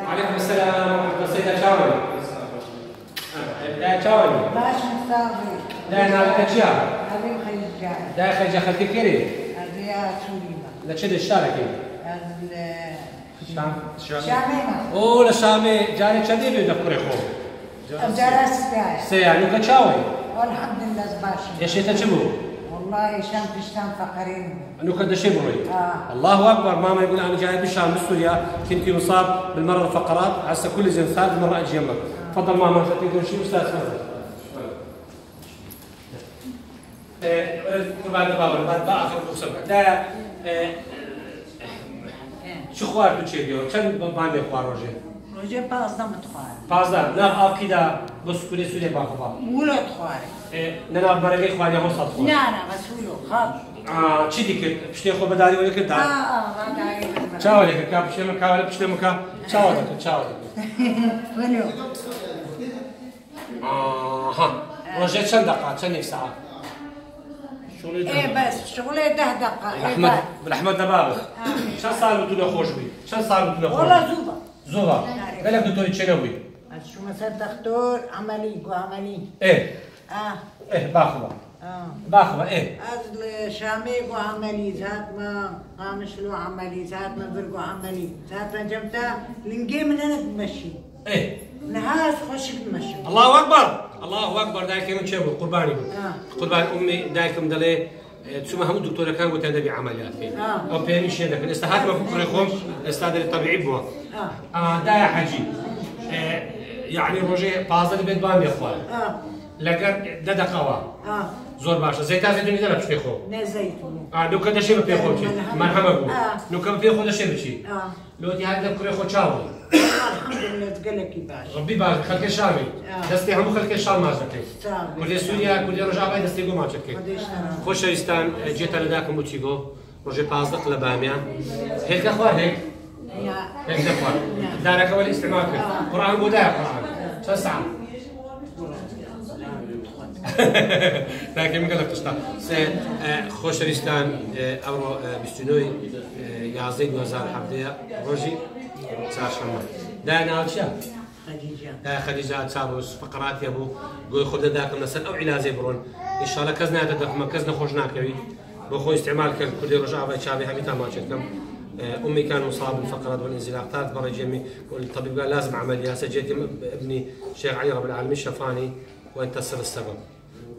وعليكم السلام ورحمة الله. سيدة شاوني دا شاوني باش مسافر دا نالك تشيا هذه خيجان دا خرج خلتي كيري. الرياض سليمة. لا تشد الشاركي شام شاميمة. أو لا شامي. جاري تشدي بي دكوري خو. درس فيها سيا نوكا تشاوي والحمد لله زباشي يا شيتا تشبو؟ والله شام تشتان فقرين. نوكا دشي بروي. آه. الله أكبر ماما يقول أنا جاي بالشام بسوريا كنت مصاب بالمرض الفقرات هسه كل زين ثالث مره أجي يمك تفضل ماما تقول؟ شيء أستاذ تفضل بعد بابا بعد اخر مسابقه دا شو خوار چه دیو چند باندې روزه روجه پازده متخوار 15 نه آب کیدا بس کلی سوله با خوا مولو تخوار نه نه برگه خوانی هم صد خوار نه نه مسئولو خاب آه چی دیگه پشتی خو بداری ولی که آه دا آه غدا چاو دیگه کا پشتی مکا ولی پشتی مکا چاو دیگه چاو دیگه ولو آها روزه چند دقیقه چند یک ساعت شغل إيه بس شغله ده إيه احمد. بالاحمد دبابه چند سال بتونه خوش بی چند سال بتونه خوش والله زوبة زوبا قالك دكتور تشنوي شو مثلا دكتور عملي جو عملي إيه آه إيه باخبه آه باخبه إيه از شامي جو عملي ذات ما قامش له عملي ذات ما برجو عملي ذات ما جمتا لنجي من هنا تمشي إيه نهاس خش بتمشي الله اكبر الله اكبر دايك من شبه قرباني آه. قربان امي دايك مدلي تسمى هم الدكتور كان قلت هذا بعمليات. آه. أو بيني شيء لكن استهات ما يخوم أستاذ الطبيعي بوا. آه. آه دا يا حجي. آه، يعني روجي بازل بيت بام يا لەگەر دەدەقەوە. زۆر باشە. زەی تازی دنی دەرە پێ خۆ نوکە دەشێ بە پێخۆ من هەمە بوو. نوکە پێخۆ دەشێ بچی. لۆتی هاات لە کوێ خۆ چاوە. ڕبی باش خەکە شاوی. دەستی هەموو خەکە شال ماز دەکەیت کوردی سووریا کوردی ڕژاوای دەستی گۆ ماچەکەیت خۆشەویستان جێتە لەداکەم بچی گۆ؟ ڕۆژێ پازدەق لە بامیان. هێکە خوار هێک هێک دەخوار دارەکەەوە استعمال کرد. قڕان بۆ دای قڕان چە ساعت؟ لكن من قلت تشتا خوشویستان ئەوڕۆ بیستنەوەی یازدەی 2017 ڕۆژی چاشەمە دا ناوچە خديجة دا خديجة تساروس فقرات يبو قوي خود داكم نسل أو علاج برون ان شاء الله كزنا تدخم كزنا خوش ناكوي بخو استعمال كان كل رجع باي شابي همي ما شكم امي كان مصاب بالفقرات والانزلاق ثالث مره جمي والطبيب قال لازم عمليه سجلت ابني شيخ علي رب العالمين شفاني وانتصر السبب.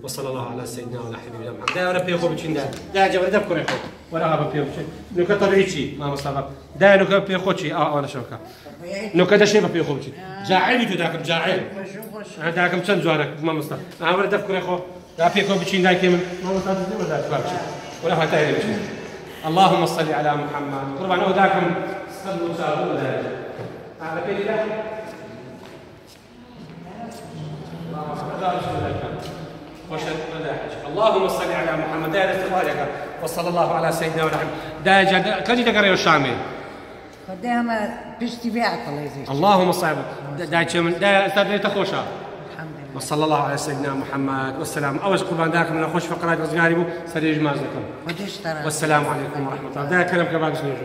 وصلى الله على سيدنا وعلى حبيبنا محمد. دا ولا بيخو بتشين دا دا جبر دبكر يخو ولا غاب بيخو نو كطبيعي شي. ما مصاب دا نو كبيخو شي آه أنا شوكة. نو كذا شيء بيخو بتشي جاعل تو جاعل. داكم چند جوانك ما مصطفى. أنا ورد أفكر اخو لا فيكم بتشين دايك من ما مصطفى زي ولا فاكش ولا هتاي بتشين اللهم صل على محمد. قربان أو داكم. صلوا ولا على كل لا اللهم صل على محمد داير استغفارك وصلى الله على سيدنا ونحن داير كذي تقرأ الشامي قدام بيشتي بيعك الله يزيد اللهم صل داير من داير أستاذ لله. وصلى الله على سيدنا محمد. والسلام. أول قربان ذاك من أخوش فقرات رزقاري بو. سريج مازكم قديش ترى. والسلام عليكم ورحمة الله. ذاك كلام كباقش نيجو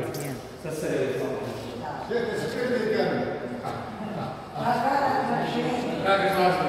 Yeah.